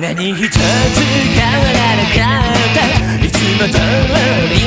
何一つ変わらなかった。いつも通り